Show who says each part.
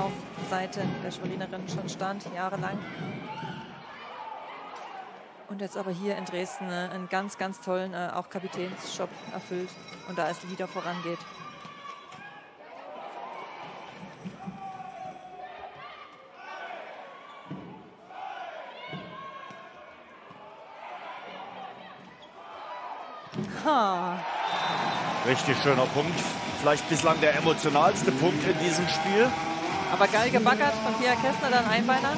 Speaker 1: auf Seite der Schwerinerin schon stand, jahrelang. Und jetzt aber hier in Dresden äh, einen ganz, ganz tollen äh, auch Kapitänsjob erfüllt und da es wieder vorangeht.
Speaker 2: Ha. Richtig schöner Punkt. Vielleicht bislang der emotionalste Punkt in diesem Spiel.
Speaker 1: Aber geil gebaggert von Pia Kessner, dann Einbeiner.